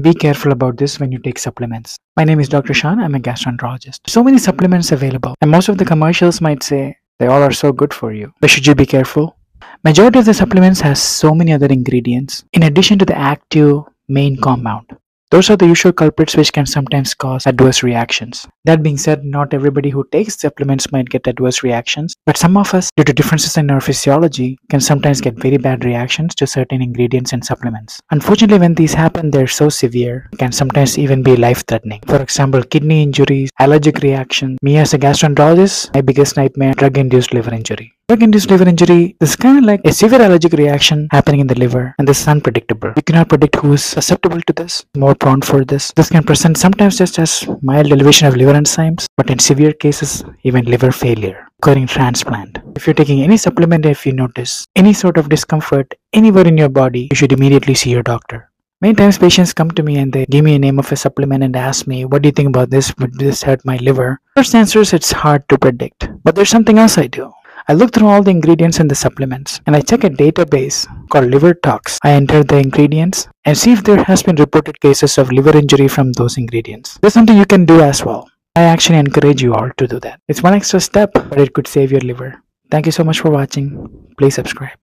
Be careful about this when you take supplements. My name is Dr. Shan. I'm a gastroenterologist. So many supplements available, and most of the commercials might say they all are so good for you. But should you be careful? Majority of the supplements has so many other ingredients in addition to the active main compound. Those are the usual culprits which can sometimes cause adverse reactions. That being said, not everybody who takes supplements might get adverse reactions, but some of us, due to differences in our physiology, can sometimes get very bad reactions to certain ingredients and supplements. Unfortunately, when these happen, they're so severe, can sometimes even be life threatening. For example, kidney injuries, allergic reactions. Me as a gastroenterologist, my biggest nightmare drug induced liver injury. Drug induced liver injury is kind of like a severe allergic reaction happening in the liver, and this is unpredictable. You cannot predict who is susceptible to this, more prone for this. This can present sometimes just as mild elevation of liver enzymes, but in severe cases, even liver failure, occurring transplant. If you're taking any supplement, if you notice any sort of discomfort anywhere in your body, you should immediately see your doctor. Many times patients come to me and they give me a name of a supplement and ask me, what do you think about this? Would this hurt my liver? First answer is it's hard to predict. But there's something else I do. I look through all the ingredients in the supplements and I check a database called LiverTox. I enter the ingredients and see if there has been reported cases of liver injury from those ingredients. There's something you can do as well. I actually encourage you all to do that. It's one extra step, but it could save your liver. Thank you so much for watching. Please subscribe.